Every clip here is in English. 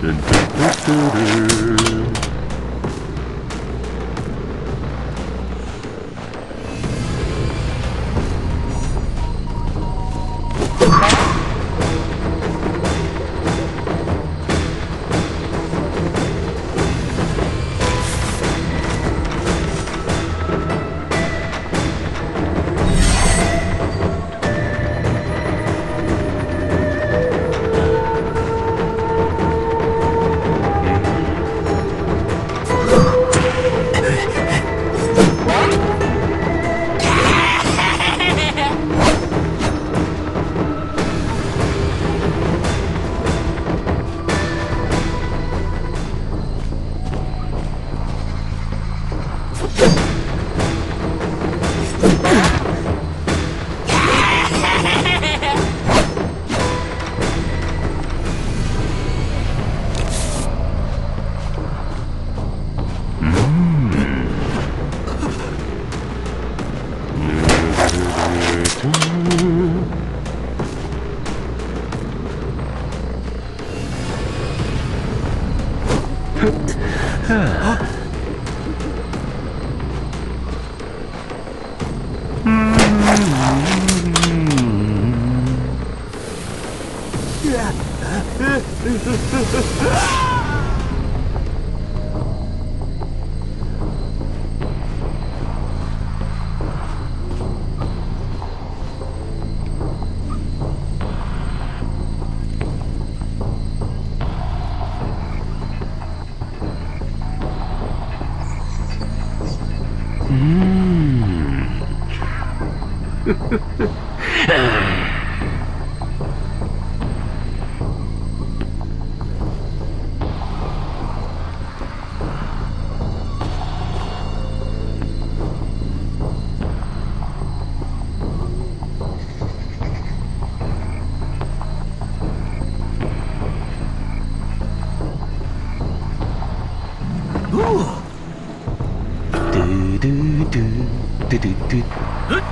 Dun, dun, dun, dun, dun. Hmm. do, do,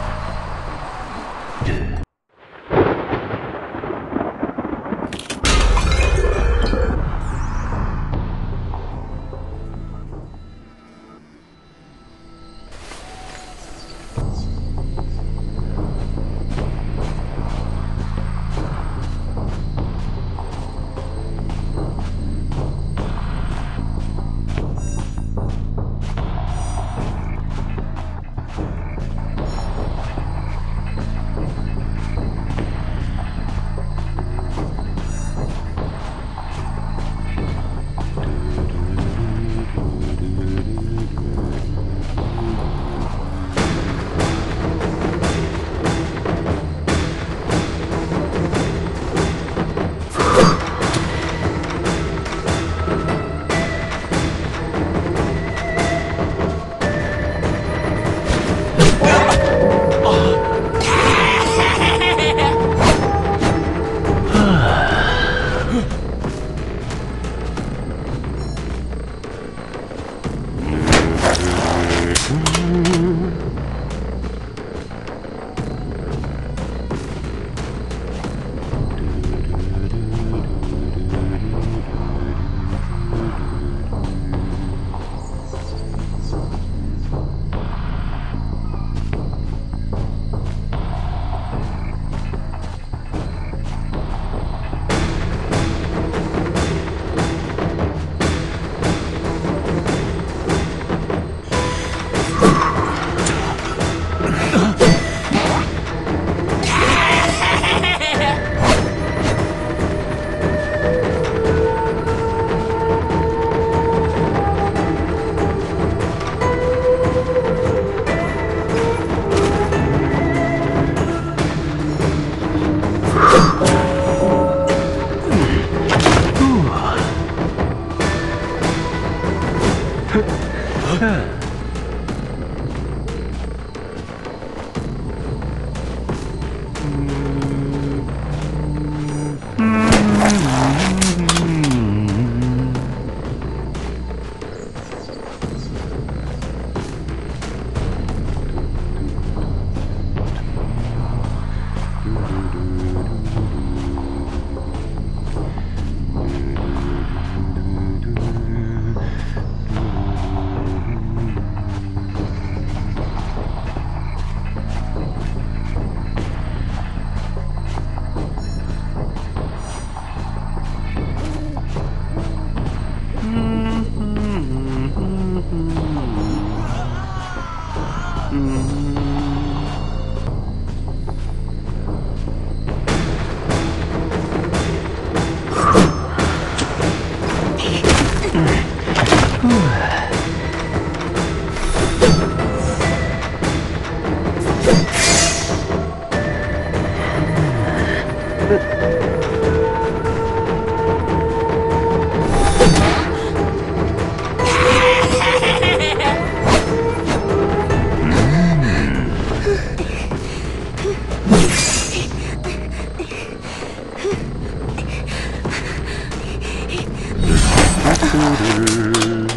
shooter.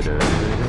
对对对对。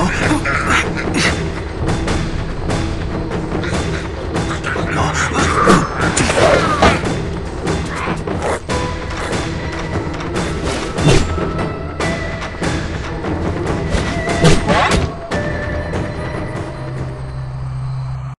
oh